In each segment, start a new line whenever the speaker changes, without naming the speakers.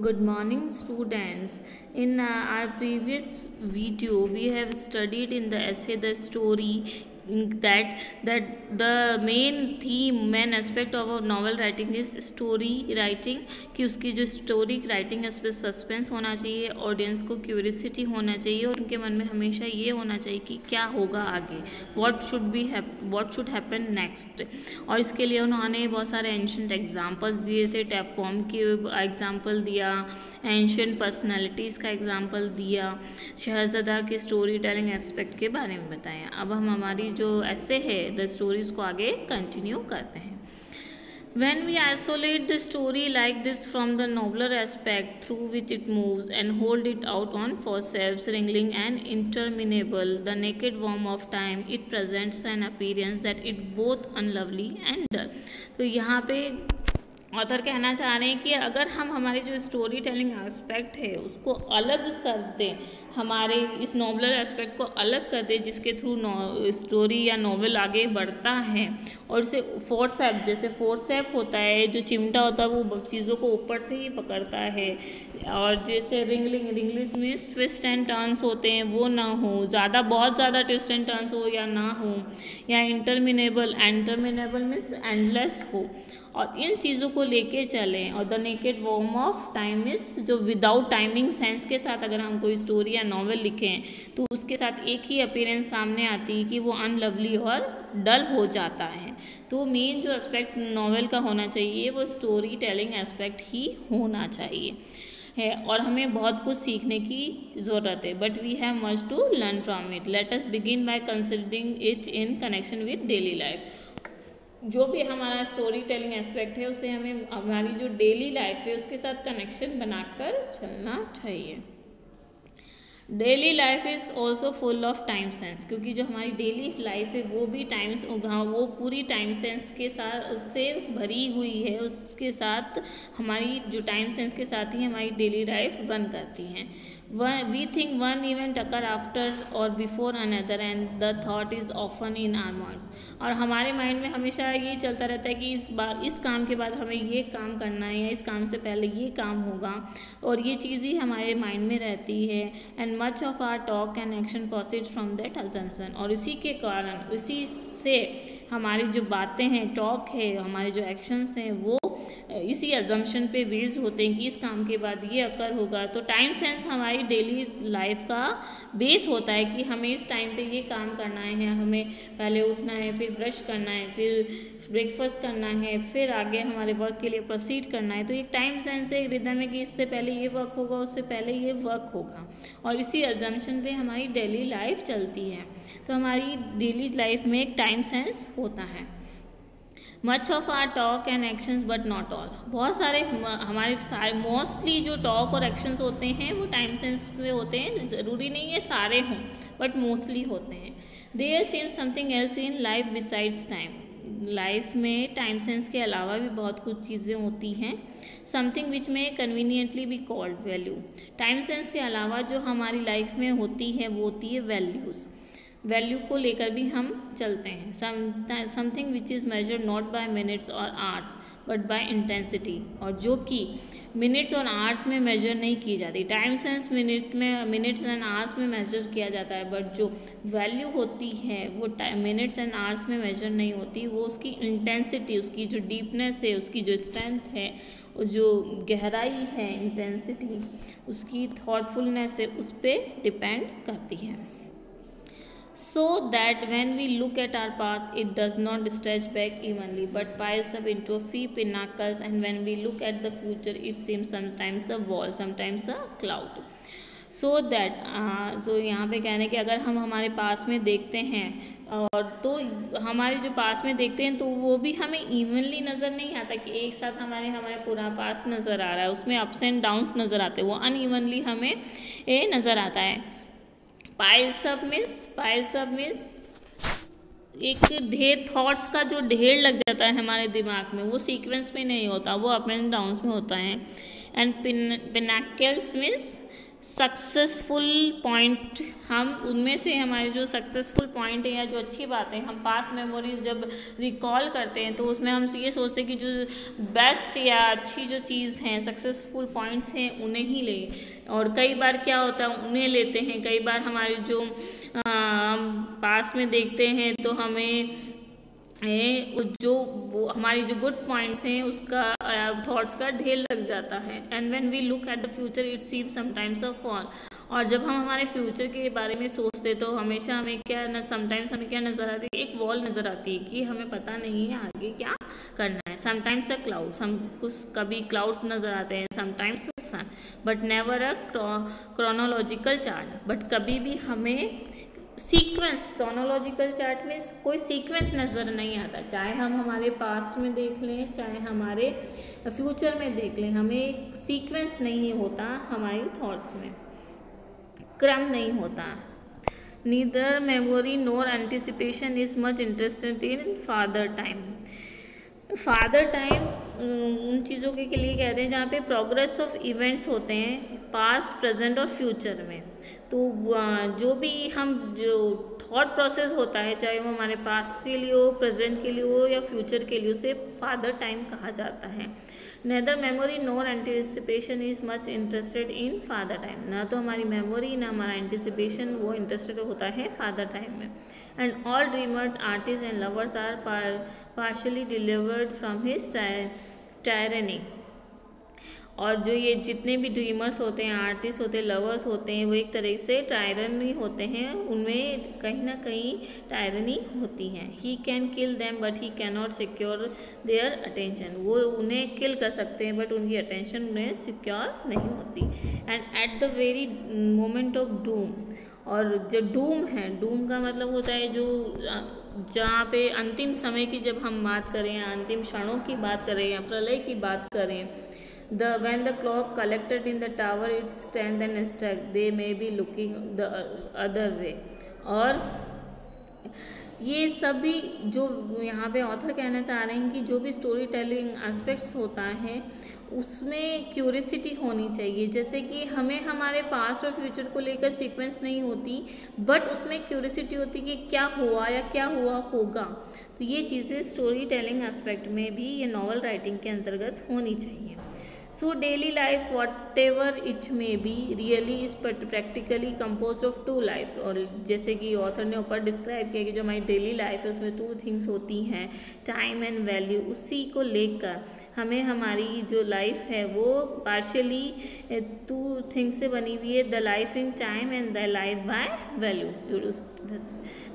Good morning students. In uh, our previous video we have studied in the essay the story that that the main theme, main aspect of a novel writing is story writing, कि उसकी जो story writing है, उस पर suspense होना चाहिए audience को curiosity होना चाहिए और उनके मन में हमेशा ये होना चाहिए कि क्या होगा आगे what should be what should happen next और इसके लिए उन्होंने बहुत सारे एंशंट एग्जांपल्स दिए थे टैप फॉर्म की एग्जांपल दिया एंशंट पर्सनालिटीज़ का एग्जांपल दिया शहजादा के स्टोरी टेलिंग एस्पेक्ट के बारे में बताया। अब हम हमारी जो ऐसे है द स्टोरीज को आगे कंटिन्यू करते हैं। When we isolate the story like this from the nobler aspect through which it moves and hold it out on forceps wriggling and interminable the naked worm of time it presents an appearance that it both unlovely and तो यहाँ पे author कहना चाह रहे हैं कि अगर हम हमारी जो स्टोरी टेलिंग एस्पेक्ट है, उसको अलग कर दें हमारे इस नॉवलर एस्पेक्ट को अलग कर दे, जिसके थ्रू स्टोरी या नॉवल आगे बढ़ता है। और इसे फोर्सएप जैसे फोर्सएप होता है, जो चिमटा होता है, वो चीज़ों को ऊपर से ही पकड़ता है। और जैसे रिंगलिंग रिंगलिंग में ट्विस्ट एंड टर्न्स होते हैं, वो ना हो। ज़्यादा, बहुत ज़्यादा ट्विस्ट एंड टर्न्स हो या ना हो, या इंटरमिनेबल इंटरमिनेबल मीन्स एंडलेस हो। और इन चीज़ों को लेके चलें। और the naked worm of time is जो विदाउट टाइमिंग सेंस के साथ अगर हम कोई स्टोरी या नॉवल लिखें तो उसके साथ एक ही अपीयरेंस सामने आती है कि वो अनलवली और डल हो जाता है। तो मेन जो एस्पेक्ट नॉवल का होना चाहिए, वो स्टोरी टेलिंग एस्पेक्ट ही होना चाहिए। है, और हमें बहुत कुछ सीखने की ज़रूरत है but we have much to learn from it let us begin by considering it in connection with daily life जो भी हमारा स्टोरी टेलिंग एस्पेक्ट है, उसे हमें हमारी जो डेली लाइफ है, उसके साथ कनेक्शन बनाकर चलना चाहिए। Daily life is also full of time sense क्योंकि जो हमारी डेली लाइफ है, वो भी टाइम्स वो पूरी टाइम सेंस के साथ उससे भरी हुई है, उसके साथ हमारी जो टाइम सेंस के साथ ही हमारी डेली लाइफ रन करती हैं। We think one event occur after or before another and the thought is often in our minds. और हमारे माइंड में हमेशा ये चलता रहता है कि इस बार, इस काम के बाद हमें ये काम करना है या इस काम से पहले ये काम होगा और ये चीज़ ही हमारे माइंड में रहती है and much of our talk and action proceed from that assumption और इसी के कारण, इसी से हमारी जो बातें हैं टॉक है, हमारे जो एक्शंस हैं, वो इसी एजम्पन पे बेस्ड होते हैं कि इस काम के बाद ये अकर होगा। तो टाइम सेंस हमारी डेली लाइफ का बेस होता है कि हमें इस टाइम पे ये काम करना है, हमें पहले उठना है, फिर ब्रश करना है, फिर ब्रेकफास्ट करना है, फिर आगे हमारे वर्क के लिए प्रोसीड करना है। तो एक टाइम सेंस एक रिदम है कि इससे पहले ये वर्क होगा, उससे पहले ये वर्क होगा। और इसी एजम्पन पर हमारी डेली लाइफ चलती है। तो हमारी डेली लाइफ में एक टाइम सेंस होता है। Much of our talk and actions but not all बहुत सारे हमारे सारे मोस्टली जो टॉक और एक्शंस होते हैं, वो टाइम सेंस में होते हैं, ज़रूरी नहीं है सारे हों बट मोस्टली होते हैं। There seems something else in life besides time life में टाइम सेंस के अलावा भी बहुत कुछ चीज़ें होती हैं। समथिंग विच में कन्वीनियंटली भी कॉल्ड वैल्यू टाइम सेंस के अलावा जो हमारी लाइफ में होती है, वो होती है वैल्यूज़ वैल्यू को लेकर भी हम चलते हैं। Something which is measure not by minutes or hours but by intensity और जो कि मिनट्स और आवर्स में मेजर नहीं की जाती। टाइम सेंस मिनट में मिनट्स एंड आवर्स में मेजर किया जाता है बट जो वैल्यू होती है, वो मिनट्स एंड आवर्स में मेजर नहीं होती, वो उसकी इंटेंसिटी उसकी जो डीपनेस है, उसकी जो स्ट्रेंथ है जो गहराई है इंटेंसिटी उसकी थॉटफुलनेस है, उस पर डिपेंड करती है। So that when we look at our past it does not stretch back evenly but piles up into a few pinnacles and when we look at the future it seems sometimes a wall sometimes a cloud so that so यहाँ पे कहने कि अगर हम हमारे पास में देखते हैं और तो हमारे जो पास में देखते हैं तो वो भी हमें इवनली नज़र नहीं आता कि एक साथ हमारे हमारे पूरा पास नज़र आ रहा है उसमें अप्स एंड डाउन्स नज़र आते हैं वो अनइवनली हमें ए नज़र आता है पाइल सब मिस पाइल सब मिस एक ढेर थॉट्स का जो ढेर लग जाता है हमारे दिमाग में, वो सीक्वेंस में नहीं होता, वो अप एंड डाउन्स में होता है। And pin pinnacles means successful point हम उनमें से हमारे जो सक्सेसफुल पॉइंट है या जो अच्छी बातें हम पास मेमोरीज जब रिकॉल करते हैं तो उसमें हम ये सोचते हैं कि जो बेस्ट या अच्छी जो चीज़ हैं सक्सेसफुल पॉइंट्स हैं उन्हें ही लें। और कई बार क्या होता है उन्हें लेते हैं। कई बार हमारे जो आ, पास में देखते हैं तो हमें जो, वो हमारी जो गुड पॉइंट्स हैं, उसका थॉट्स का ढेर लग जाता है। And when we look at the future it seem sometimes a wall और जब हम हमारे फ्यूचर के बारे में सोचते तो हमेशा हमें क्या न समटाइम्स हमें क्या नज़र आती है? एक वॉल नज़र आती है कि हमें पता नहीं है आगे क्या करना है। समटाइम्स अ क्लाउड्स हम कुछ, कभी क्लाउड्स नज़र आते हैं sometimes sun but never a chronological chart but कभी भी हमें सीक्वेंस क्रोनोलॉजिकल चार्ट में कोई सीक्वेंस नज़र नहीं आता। चाहे हम हमारे पास्ट में देख लें, चाहे हमारे फ्यूचर में देख लें, हमें सीक्वेंस नहीं होता हमारी थॉट्स में। क्रम नहीं होता। Neither memory nor anticipation is much interested in Father Time Father Time उन चीज़ों के लिए कहते हैं जहाँ पे प्रोग्रेस ऑफ़ इवेंट्स होते हैं पास्ट प्रेजेंट और फ्यूचर में। तो जो भी हम जो थॉट प्रोसेस होता है, चाहे वो हमारे पास के लिए हो प्रेजेंट के लिए हो, या फ्यूचर के लिए, उसे फादर टाइम कहा जाता है। Neither memory nor anticipation is much interested in Father Time ना तो हमारी मेमोरी ना हमारा एंटिसिपेशन वो इंटरेस्टेड होता है फादर टाइम में। And all dreamer artist and lovers are partially delivered from his tyranny और जो ये जितने भी ड्रीमर्स होते हैं आर्टिस्ट होते हैं लवर्स होते हैं, वो एक तरह से टायरनी होते हैं, उनमें कहीं ना कहीं टायरनी होती है। He can kill them but he can not secure their attention वो उन्हें किल कर सकते हैं बट उनकी अटेंशन उन्हें सिक्योर नहीं होती। And at the very moment of doom और जो डूम है डूम का मतलब होता है जो जहाँ पे अंतिम समय की जब हम बात करें अंतिम क्षणों की बात करें, या प्रलय की बात करें the, when the clock collected in the tower its stand and struck they may be looking the, other way. और ये सभी जो यहाँ पे ऑथर कहना चाह रहे हैं कि जो भी स्टोरी टेलिंग एस्पेक्ट्स होता है, उसमें क्यूरियसिटी होनी चाहिए। जैसे कि हमें हमारे पास्ट और फ्यूचर को लेकर सीक्वेंस नहीं होती बट उसमें क्यूरियसिटी होती कि क्या हुआ या क्या हुआ होगा। तो ये चीज़ें स्टोरी टेलिंग एस्पेक्ट में भी ये नॉवल राइटिंग के अंतर्गत होनी चाहिए। So daily life whatever it may be really is practically compose of two lifes और जैसे कि ऑथर ने ऊपर डिस्क्राइब किया कि जो हमारी डेली लाइफ है, उसमें टू थिंग्स होती हैं टाइम एंड वैल्यू उसी को लेकर हमें हमारी जो लाइफ है, वो पार्शली टू थिंग्स से बनी हुई है the life in time and the life by values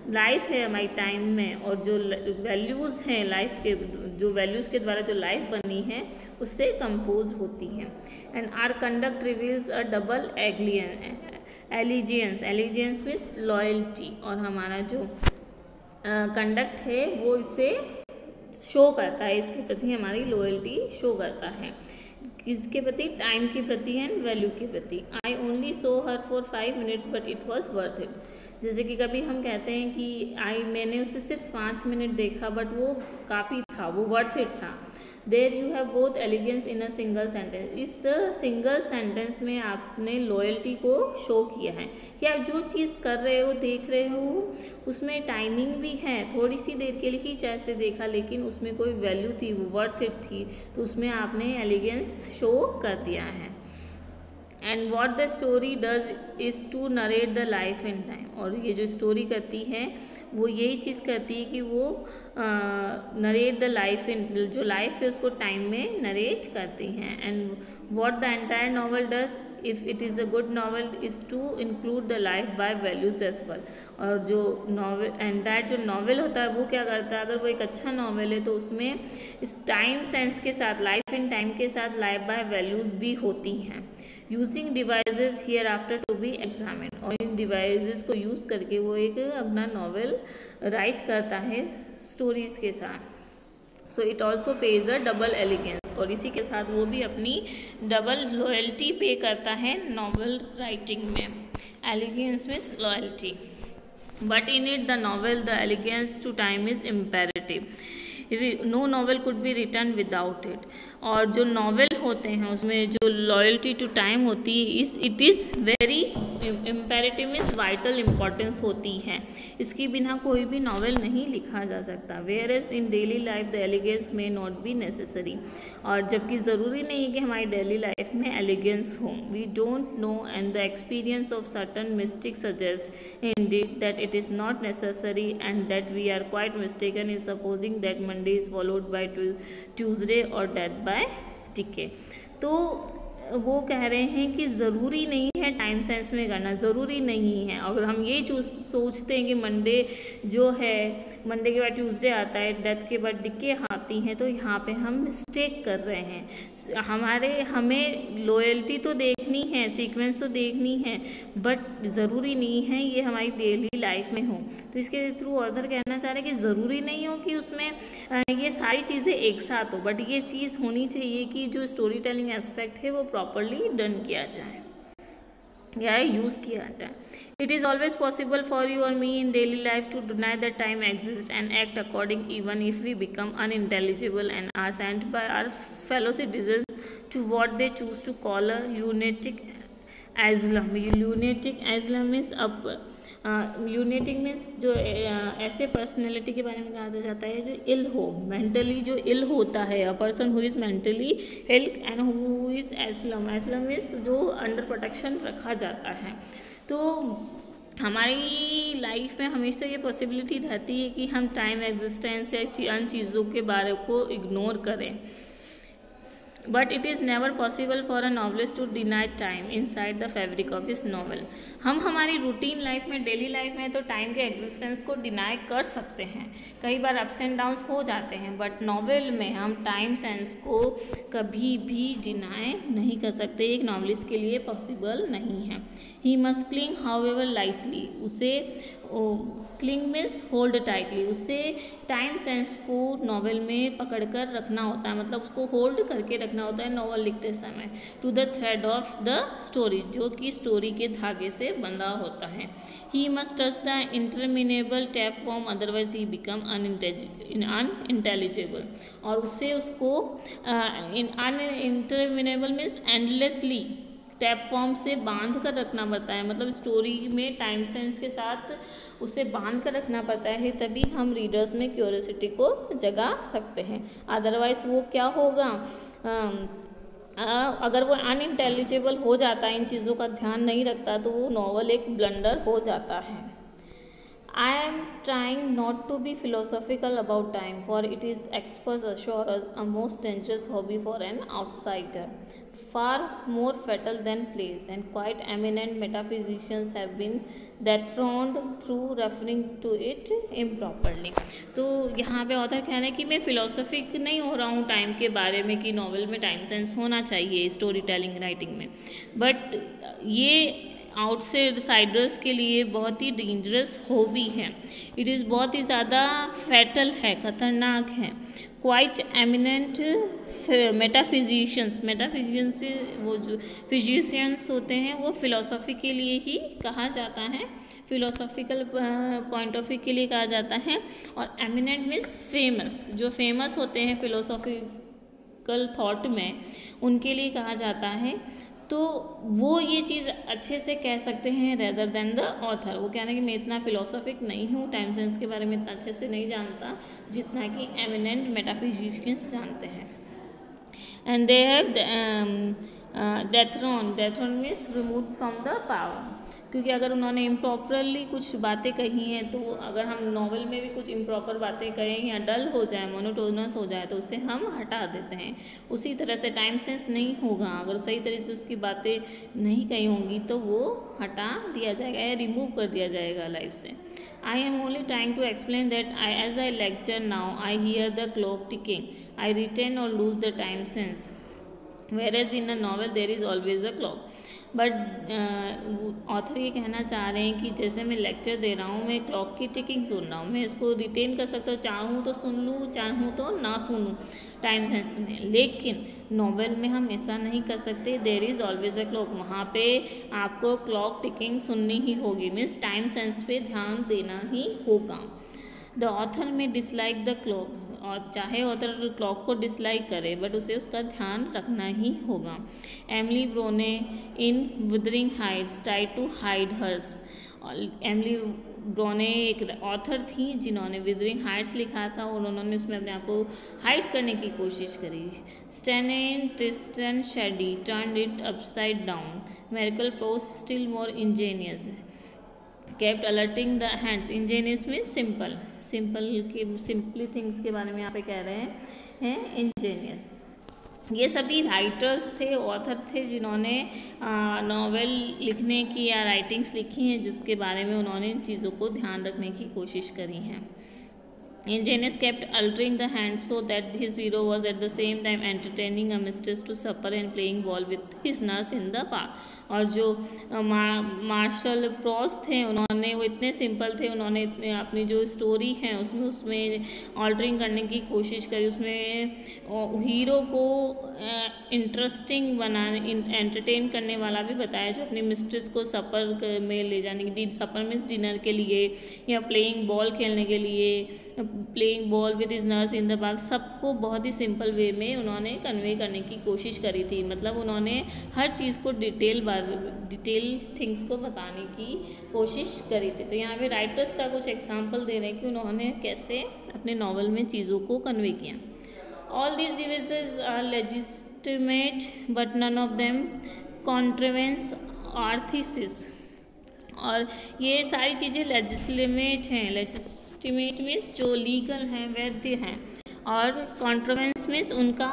life है हमारी टाइम में और जो वैल्यूज़ हैं लाइफ के जो वैल्यूज़ के द्वारा जो लाइफ बनी है उससे कंपोज होती हैं। And our conduct reveals a double एग्लियन allegiance allegiance means loyalty और हमारा जो कंडक्ट uh, है वो इसे शो करता है। इसके प्रति हमारी लॉयल्टी शो करता है। किसके प्रति? टाइम के प्रति एंड वैल्यू के प्रति। I only saw her for five minutes but it was worth it जैसे कि कभी हम कहते हैं कि आई, मैंने उसे सिर्फ़ पाँच मिनट देखा बट वो काफ़ी था, वो वर्थ इट था। There you have both allegiances in a single sentence इस सिंगल सेंटेंस में आपने लॉयल्टी को शो किया है। कि आप जो चीज़ कर रहे हो, देख रहे हो, उसमें टाइमिंग भी है थोड़ी सी देर के लिए ही चाहे से देखा, लेकिन उसमें कोई वैल्यू थी, वो वर्थ इट थी तो उसमें आपने एलिगेंस शो कर दिया है। And what the story does is to narrate the life in time और ये जो स्टोरी करती है, वो यही चीज़ करती है कि वो नरेट द लाइफ इन जो लाइफ है उसको टाइम में नरेट करती हैं। And what the entire novel does if it is a good novel is to include the life by values as well और जो नावल एंटायर जो नावल होता है, वो क्या करता है? अगर वो एक अच्छा नावल है तो उसमें इस टाइम सेंस के साथ लाइफ इन टाइम के साथ लाइफ बाय वैल्यूज़ भी होती हैं। Using devices hereafter to be examine और इन डिवाइजेज को यूज़ करके वो एक अपना नावल राइट करता है स्टोरीज़ के साथ। So it also pays a double allegiance और इसी के साथ वो भी अपनी डबल लॉयल्टी पे करता है नॉवल राइटिंग में, allegiance means loyalty. But in it the novel the allegiance to time is imperative no novel could be written without it और जो नावल होते हैं, उसमें जो लॉयल्टी टू टाइम होती है, इस it is very imperative means vital importance होती है। इसके बिना कोई भी नावल नहीं लिखा जा सकता। Where is in daily life the elegance may not be necessary और जबकि ज़रूरी नहीं कि हमारी डेली लाइफ में एलिगेंस हो। We don't know and the experience of certain mystics suggest in that it is not necessary and that we are quite mistaken in supposing that Monday is followed by Tuesday और death by टिके। तो वो कह रहे हैं कि ज़रूरी नहीं है टाइम सेंस में करना ज़रूरी नहीं है। अगर हम ये सोचते हैं कि मंडे जो है मंडे के बाद ट्यूसडे आता है डेथ के बाद डिक्के आती हैं तो यहाँ पे हम मिस्टेक कर रहे हैं। हमारे, हमें लॉयल्टी तो देखनी है सीक्वेंस तो देखनी है बट ज़रूरी नहीं है ये हमारी डेली लाइफ में हो। तो इसके थ्रू ऑर्डर कहना चाह रहे हैं कि ज़रूरी नहीं हो कि उसमें ये सारी चीज़ें एक साथ हो बट ये चीज़ होनी चाहिए कि जो स्टोरी टेलिंग एस्पेक्ट है वो प्रॉपरली डन किया जाए। या यूज़ किया जाए। It is always possible for you और me in daily life to deny the time exist and act according even if we become unintelligible and are sent by our fellow citizen to what they choose to call a lunatic asylum lunatic asylum is up uniting means जो ऐसे personality के बारे में कहा जाता है जो इल हो मेंटली जो इल होता है a person who is mentally ill and who is asylum asylum means जो अंडर प्रोटेक्शन रखा जाता है। तो हमारी लाइफ में हमेशा ये पॉसिबिलिटी रहती है कि हम टाइम एग्जिस्टेंस या अन चीज़ों के बारे को इग्नोर करें। But it is never possible for a novelist to deny time inside the fabric of इस नॉवल हम हमारी रूटीन लाइफ में डेली लाइफ में तो टाइम के एग्जिस्टेंस को डिनाई कर सकते हैं। कई बार अप्स एंड डाउन्स हो जाते हैं बट नॉवल में हम टाइम सेंस को कभी भी डिनाई नहीं कर सकते। एक नॉवलिस्ट के लिए पॉसिबल नहीं है। He must cling however lightly उसे क्लिंग मीन्स होल्ड टाइटली उससे टाइम सेंस को नॉवल में पकड़ कर रखना होता है मतलब उसको होल्ड करके रखना होता है नॉवल लिखते समय to the thread of the story जो कि स्टोरी के धागे से बंधा होता है। He must touch the interminable tapeworm otherwise he become un unintelligible और उससे उसको uninterminable means endlessly tapeworm से बाँध कर रखना पड़ता है। मतलब स्टोरी में टाइम सेंस के साथ उसे बाँध कर रखना पड़ता है तभी हम रीडर्स में क्यूरियोसिटी को जगा सकते हैं। अदरवाइज़ वो क्या होगा? आ, अगर वो अनइंटेलिजिबल हो जाता है इन चीज़ों का ध्यान नहीं रखता तो वो नॉवल एक ब्लंडर हो जाता है। I am trying not to be philosophical about time, for it is experts assure us a most dangerous hobby for an outsider. Far more fatal than plays, and quite eminent metaphysicians have been dethroned through referring to it improperly. तो यहाँ पे author कह रहे हैं कि मैं philosophic नहीं हो रहा हूँ टाइम के बारे में कि नॉवल में टाइम सेंस होना चाहिए स्टोरी टेलिंग राइटिंग में बट ये आउटसाइडर्स के लिए बहुत ही डेंजरस हॉबी है। इट इज़ बहुत ही ज़्यादा फैटल है, ख़तरनाक है। क्वाइट एमिनेंट मेटाफिजिशियंस मेटाफिजिशियंस वो जो फिजिशियंस होते हैं, वो फिलोसफी के लिए ही कहा जाता है। फिलोसॉफिकल पॉइंट ऑफ़ व्यू के लिए कहा जाता है। और एमिनेंट मीन्स फ़ेमस जो फ़ेमस होते हैं फिलोसॉफिकल थॉट में, उनके लिए कहा जाता है। तो वो ये चीज़ अच्छे से कह सकते हैं रेदर देन द ऑथर वो कह रहे हैं कि मैं इतना फिलोसॉफिक नहीं हूँ टाइम सेंस के बारे में इतना अच्छे से नहीं जानता, जितना कि एमिनेंट मेटाफिजिशियंस जानते हैं। And they have dethroned dethroned means remove from the power क्योंकि अगर उन्होंने इम्प्रॉपरली कुछ बातें कही हैं तो अगर हम नॉवल में भी कुछ इम्प्रॉपर बातें कहें या डल हो जाए मोनोटोनस हो जाए तो उसे हम हटा देते हैं। उसी तरह से टाइम सेंस नहीं होगा। अगर सही तरीके से उसकी बातें नहीं कही होंगी तो वो हटा दिया जाएगा या रिमूव कर दिया जाएगा लाइफ से। I am only trying to explain that I as I lecture now I hear the clock ticking I retain और lose the time sense whereas in a novel there is always a clock but author uh, ये कहना चाह रहे हैं कि जैसे मैं lecture दे रहा हूँ मैं क्लॉक की टिकिंग सुन रहा हूँ मैं इसको रिटेन कर सकता हूँ चाहूँ तो सुन लूँ चाहूँ तो ना सुनूँ टाइम सेंस में। लेकिन नॉवेल में हम ऐसा नहीं कर सकते there is always a clock वहाँ पे आपको क्लॉक टिकिंग सुननी ही होगी मीन्स टाइम सेंस पे ध्यान देना ही होगा। The author may dislike the clock और चाहे ऑथर क्लॉक को डिसलाइक करे बट उसे उसका ध्यान रखना ही होगा। Emily Bronte in Wuthering Heights try to hide hers Emily Bronte एक ऑथर थी जिन्होंने विदरिंग हाइट्स लिखा था और उन्होंने उसमें अपने आप को हाइड करने की कोशिश करी। Sterne Tristram Shandy turn it upside down Marcel Proust still more ingenious kept altering the hands ingenious में सिंपल सिंपल की सिंपली थिंग्स के बारे में यहाँ पे कह रहे हैं हैं इंजीनियस ये सभी राइटर्स थे ऑथर थे, जिन्होंने नावल लिखने की या राइटिंग्स लिखी हैं, जिसके बारे में उन्होंने इन चीज़ों को ध्यान रखने की कोशिश करी हैं। Ingenuous kept altering the hands so that his hero was at the same time entertaining a mistress to supper and playing ball with his nurse in the park. और जो मार्शल प्रॉस थे, उन्होंने वो इतने सिंपल थे, उन्होंने इतने अपनी जो स्टोरी है, उसमें उसमें ऑल्टरिंग करने की कोशिश करी उसमें हीरो को इंटरेस्टिंग बनाने एंटरटेन करने वाला भी बताया, जो अपनी मिस्ट्रेस को सफ़र में ले जाने की सफ़र मीन्स डिनर के लिए या प्लेइंग बॉल खेलने के लिए playing ball with his nurse in the park सबको बहुत ही सिंपल वे में उन्होंने कन्वे करने की कोशिश करी थी। मतलब उन्होंने हर चीज़ को डिटेल डिटेल थिंग्स को बताने की कोशिश करी थी। तो यहाँ पे राइटर्स का कुछ एग्ज़ाम्पल दे रहे हैं कि उन्होंने कैसे अपने नावल में चीज़ों को कन्वे किया। All this devices are legitimate but none of them contravenes our thesis और ये सारी चीज़ें लेजिस्लेमेट हैं लेजिस एस्टिमेट मीन्स जो लीगल हैं वैध हैं। और कॉन्ट्रोवेंस मीन्स उनका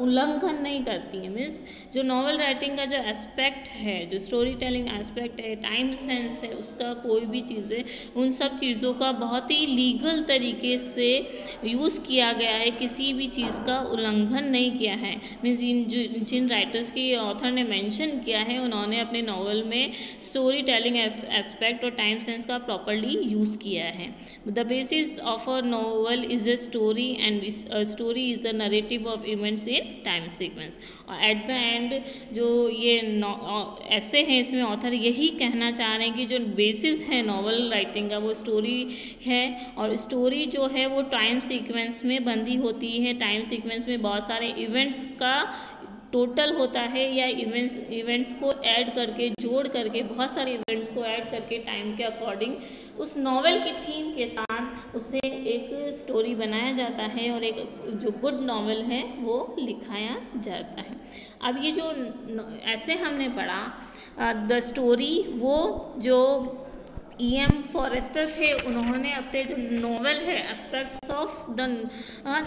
उल्लंघन नहीं करती है। मीन्स जो नॉवल राइटिंग का जो एस्पेक्ट है, जो स्टोरी टेलिंग एस्पेक्ट है टाइम सेंस है, उसका कोई भी चीज़ें, उन सब चीज़ों का बहुत ही लीगल तरीके से यूज़ किया गया है, किसी भी चीज़ का उल्लंघन नहीं किया है। मीन्स इन जिन राइटर्स की ऑथर ने मैंशन किया है, उन्होंने अपने नावल में स्टोरी टेलिंग एस्पेक्ट और टाइम सेंस का प्रॉपरली यूज़ किया है। The basis of a novel is a story and story is a narrative of events in time sequence और एट द एंड जो ये ऐसे हैं इसमें ऑथर यही कहना चाह रहे हैं कि जो बेसिस है नॉवल राइटिंग का वो स्टोरी है और स्टोरी जो है वो टाइम सीक्वेंस में बंदी होती है। टाइम सीक्वेंस में बहुत सारे इवेंट्स का टोटल होता है या इवेंट्स इवेंट्स को ऐड करके, जोड़ करके, बहुत सारे इवेंट्स को ऐड करके टाइम के अकॉर्डिंग उस नॉवेल की थीम के साथ उससे एक स्टोरी बनाया जाता है और एक जो गुड नॉवेल है, वो लिखाया जाता है। अब ये जो ऐसे हमने पढ़ा द स्टोरी वो जो ई एम फॉरेस्टर थे, उन्होंने अपने जो नॉवल है एस्पेक्ट्स ऑफ़ द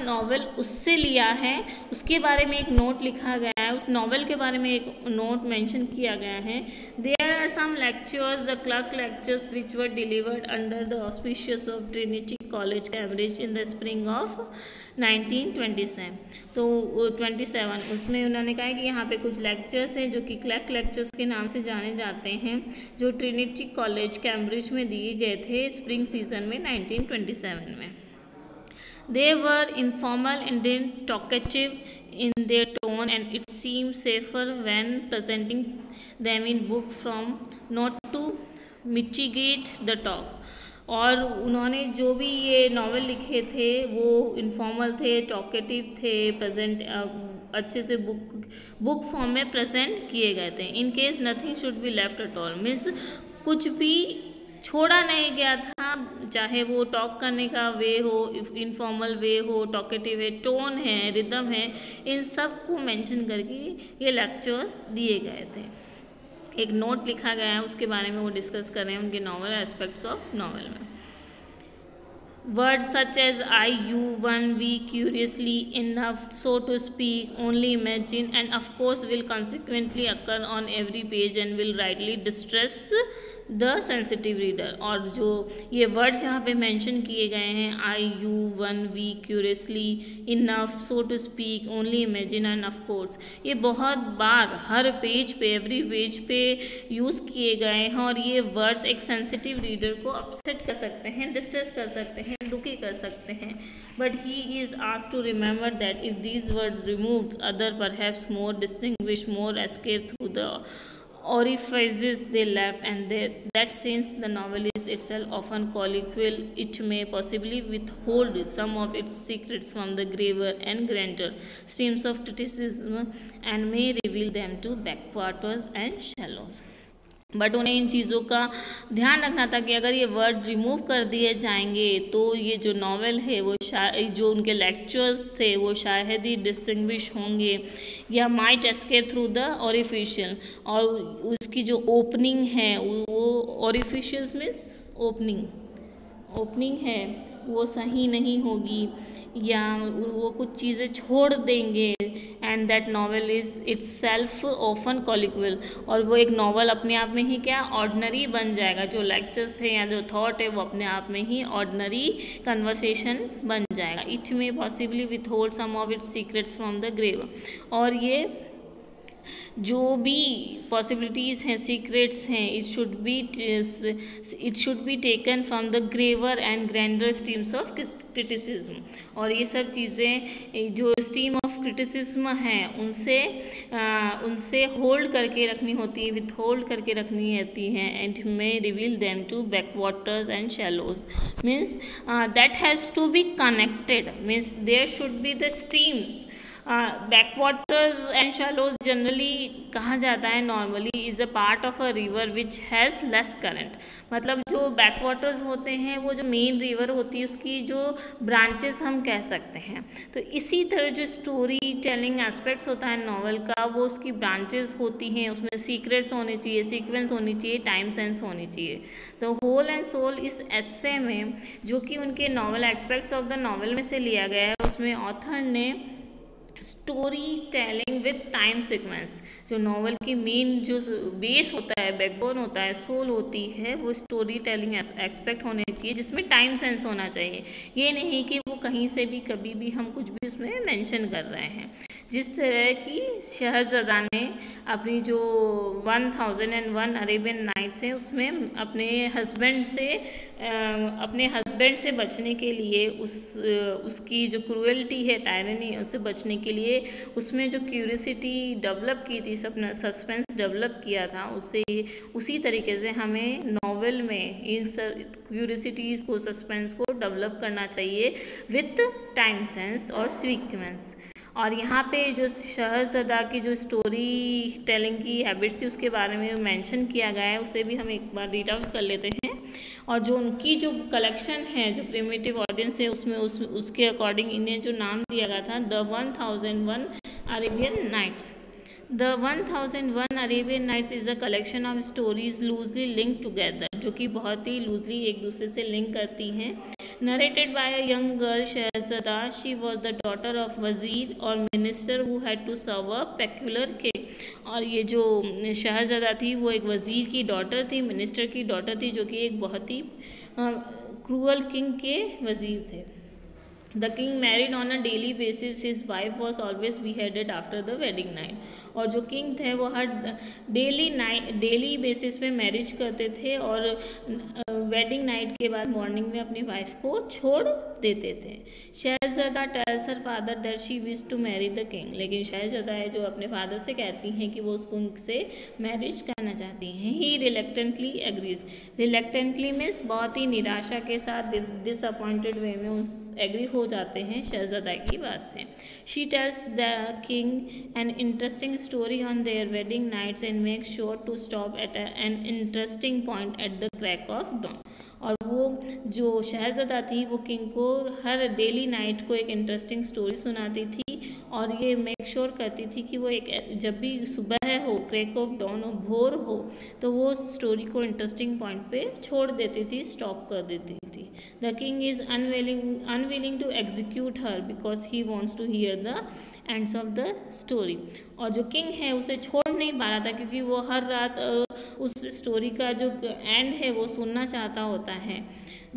नॉवल उससे लिया है। उसके बारे में एक नोट लिखा गया उस नॉवल के बारे में एक नोट मेंशन किया गया है। There are some lectures the Clark lectures which were delivered under the auspices of Trinity College Cambridge in the spring of 1927 तो 27 उसमें उन्होंने कहा कि यहाँ पे कुछ लेक्चर्स हैं जो कि क्लैक लेक्चर्स के नाम से जाने जाते हैं, जो ट्रिनिटी कॉलेज कैम्ब्रिज में दिए गए थे स्प्रिंग सीज़न में 1927 में। They were informal indeed talkative in their tone and it seems safer when presenting them in book from not to mitigate the talk. और उन्होंने जो भी ये नावल लिखे थे, वो इनफॉर्मल थे टॉकेटिव थे प्रेजेंट अच्छे से बुक बुक फॉर्म में प्रेजेंट किए गए थे. In case nothing should be left at all means कुछ भी छोड़ा नहीं गया था। चाहे वो टॉक करने का वे हो इनफॉर्मल वे हो टॉकेटिव है टोन है रिदम है, इन सबको मेंशन करके ये लेक्चर्स दिए गए थे। एक नोट लिखा गया है, उसके बारे में वो डिस्कस कर रहे हैं उनके नॉवल एस्पेक्ट्स ऑफ़ नॉवल में। Words such as I you one we curiously enough so to speak only imagine and of course will consequently occur on every page and will rightly distress the sensitive reader और जो ये words यहाँ पे mention किए गए हैं I you one we curiously enough so to speak only imagine and of course ये बहुत बार हर पेज पे एवरी पेज पे यूज़ किए गए हैं और ये वर्ड्स एक सेंसिटिव रीडर को अपसेट कर सकते हैं डिस्ट्रेस कर सकते हैं, दुखी कर सकते हैं. But he is asked to remember that if these words remove other perhaps more distinguish more escape through the orifices they left and they, that since the novel is itself often colloquial it may possibly withhold some of its secrets from the graver and grander streams of criticism and may reveal them to backwaters and shallows but उन्हें इन चीज़ों का ध्यान रखना था कि अगर ये वर्ड रिमूव कर दिए जाएँगे तो ये जो नावल है, वो शायद जो उनके लेक्चर्स थे, वो शायद ही डिस्टिंग्विश होंगे या might escape through the orifices और उसकी जो ओपनिंग है, वो ऑरिफिशियल्स मीन्स ओपनिंग ओपनिंग है, वो सही नहीं होगी या वो कुछ चीज़ें छोड़ देंगे। And that novel is itself often colloquial और वो एक नावल अपने आप में ही क्या ऑर्डनरी बन जाएगा। जो लेक्चर्स हैं या जो थाट है, वो अपने आप में ही ऑर्डनरी कन्वर्सेशन बन जाएगा। It may possibly withhold some of its secrets from the grave और ये जो भी पॉसिबिलिटीज़ हैं सीक्रेट्स हैं it should be it should be taken from the graver and grander streams of criticism और ये सब चीज़ें जो स्ट्रीम ऑफ़ क्रिटिसिज्म हैं उनसे आ, उनसे होल्ड करके रखनी होती है विथ होल्ड करके रखनी होती हैं and may reveal them to backwaters and shallows means that has to be connected means there should be the streams backwaters and shallows generally कहा जाता है normally is a part of a river which has less current मतलब जो backwaters होते हैं, वो जो main river होती है, उसकी जो ब्रांचेस हम कह सकते हैं। तो इसी तरह जो स्टोरी टेलिंग एस्पेक्ट्स होता है नॉवल का, वो उसकी ब्रांचेस होती हैं, उसमें सीक्रेट्स होने चाहिए सीक्वेंस होनी चाहिए टाइम सेंस होनी चाहिए। तो होल एंड सोल इस एस्से में, जो कि उनके novel aspects of the novel में से लिया गया है, उसमें ऑथर ने story telling with time sequence जो नॉवल की मेन जो बेस होता है बैकबोन होता है सोल होती है, वो स्टोरी टेलिंग एक्सपेक्ट होने चाहिए, जिसमें टाइम सेंस होना चाहिए। ये नहीं कि वो कहीं से भी कभी भी हम कुछ भी उसमें मेंशन कर रहे हैं। जिस तरह की शहजादा ने अपनी जो one thousand and one Arabian Nights है, उसमें अपने हस्बैंड से अपने हस्बैंड से बचने के लिए, उस, उसकी जो क्रूअल्टी है टायरनी उससे बचने के लिए, उसमें जो क्यूरियसिटी डेवलप की थी, सब सस्पेंस डेवलप किया था उससे उसी तरीके से हमें नावल में इन क्यूरियसिटीज़ को सस्पेंस को डेवलप करना चाहिए विथ टाइम सेंस और सीक्वेंस और यहाँ पे जो शहजदा की जो स्टोरी टेलिंग की हैबिट्स थी, उसके बारे में मेंशन किया गया है, उसे भी हम एक बार रीड आउट कर लेते हैं। और जो उनकी जो कलेक्शन है, जो प्रिमेटिव ऑडियंस है, उसमें उस, उसके अकॉर्डिंग इन्हें जो नाम दिया गया था the one thousand one Arabian Nights the one thousand one Arabian Nights is a collection of stories loosely link together जो कि बहुत ही लूजली एक दूसरे से लिंक करती हैं। Narrated by a young girl Shahzada. She was the daughter of wazir or minister who had to serve a peculiar king. और ये जो शहजादा थी वो एक वज़ीर की डॉटर थी मिनिस्टर की डॉटर थी जो कि एक बहुत ही क्रूअल किंग के वज़ीर थे the king married on a daily basis his wife was always beheaded after the wedding night और जो किंग थे, वो हर डेली नाइट डेली बेसिस पे मैरिज करते थे और वेडिंग नाइट के बाद मॉर्निंग में अपनी वाइफ को छोड़ देते थे। शहजादा tells, her father that she wish to marry the king लेकिन शहजादा है जो अपने फादर से कहती हैं कि वो उस उसको उनसे मैरिज करना चाहती हैं। He reluctantly agrees reluctantly means बहुत ही निराशा के साथ डिसअपॉइंटेड वे में उस एग्री हो जाते हैं शहजादा की बात से। She tells the king an interesting story on their wedding nights and make sure to stop at an interesting point at the crack of dawn और वो, जो शहजादा थी, वो किंग को हर डेली नाइट को एक इंटरेस्टिंग स्टोरी सुनाती थी और ये मेक श्योर sure करती थी कि वो एक, जब भी सुबह हो क्रैक ऑफ़ डॉन हो, भोर हो तो वो स्टोरी को इंटरेस्टिंग पॉइंट पे छोड़ देती थी स्टॉप कर देती थी। The king is unwilling unwilling to execute her because he wants to hear the ends of the story और जो किंग है, उसे छोड़ नहीं पा रहा था क्योंकि वो हर रात उस स्टोरी का जो एंड है, वो सुनना चाहता होता है।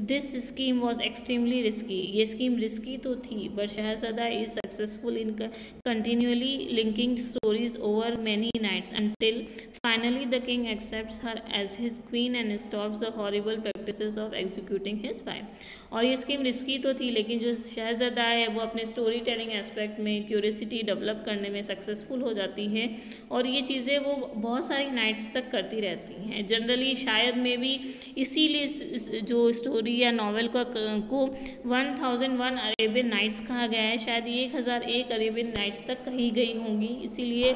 This scheme was extremely risky ये स्कीम रिस्की तो थी but Shahzada is successful in continuously linking stories over many nights until finally the king accept her as his queen and stops the horrible practice of executing his wife और ये scheme risky तो थी, लेकिन जो शहजादा है, वो अपने story telling aspect में क्यूरियसिटी डेवलप करने में सक्सेसफुल हो जाती हैं। और ये चीज़ें वो बहुत सारी नाइट्स तक करती रहती हैं। जनरली शायद में भी इसीलिए जो स्टोरी या नावल का, को one thousand one Arabian nights कहा गया है। शायद एक हज़ार एक अरेबियन नाइट्स तक कही गई होंगी, इसीलिए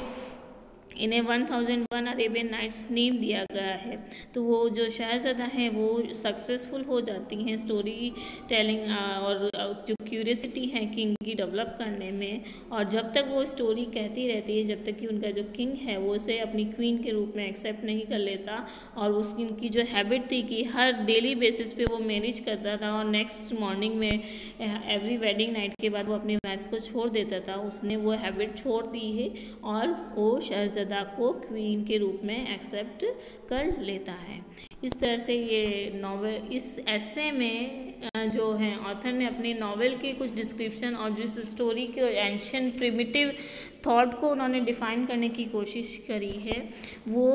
इन्हें one thousand one Arabian nights name दिया गया है। तो वो जो शहजादा हैं, वो सक्सेसफुल हो जाती हैं स्टोरी टेलिंग और जो क्यूरियसिटी है किंग की डेवलप करने में। और जब तक वो स्टोरी कहती रहती है, जब तक कि उनका जो किंग है, वो उसे अपनी क्वीन के रूप में एक्सेप्ट नहीं कर लेता। और उसकी उनकी जो हैबिट थी कि हर डेली बेसिस पे वो मैनेज करता था और नेक्स्ट मॉर्निंग में एवरी वेडिंग नाइट के बाद वो अपनी वाइफ्स को छोड़ देता था। उसने वो हैबिट छोड़ दी है और वो शहजादा सदा को क्वीन के रूप में एक्सेप्ट कर लेता है। इस तरह से ये नावल इस ऐसे में जो है ऑथर ने अपने नावल के कुछ डिस्क्रिप्शन और जिस स्टोरी के एंशन प्रिमिटिव थॉट को उन्होंने डिफ़ाइन करने की कोशिश करी है, वो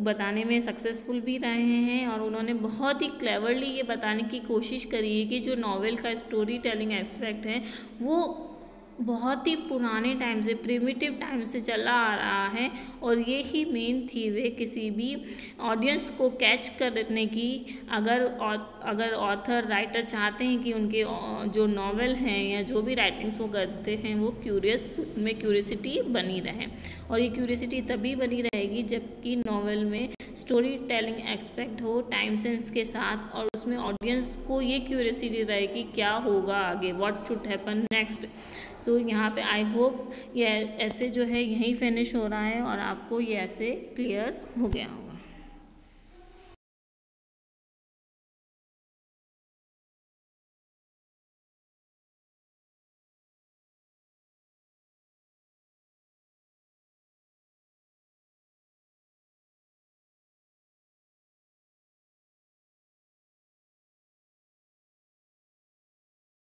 बताने में सक्सेसफुल भी रहे हैं और उन्होंने बहुत ही क्लेवरली ये बताने की कोशिश करी है कि जो नावल का स्टोरी टेलिंग एस्पेक्ट है, वो बहुत ही पुराने टाइम से प्रिमिटिव टाइम से चला आ रहा है और ये ही मेन थी वे किसी भी ऑडियंस को कैच करने की। अगर अगर ऑथर राइटर चाहते हैं कि उनके जो नावल हैं या जो भी राइटिंग्स वो करते हैं, वो क्यूरियस में क्यूरियसिटी बनी रहे। और ये क्यूरियसिटी तभी बनी रहेगी जबकि नावल में स्टोरी टेलिंग एक्सपेक्ट हो टाइम सेंस के साथ और उसमें ऑडियंस को ये क्यूरियसिटी रहे कि क्या होगा आगे व्हाट शुड हैपन नेक्स्ट तो यहाँ पे आई होप ये ऐसे जो है यहीं फिनिश हो रहा है और आपको ये ऐसे क्लियर हो गया हो।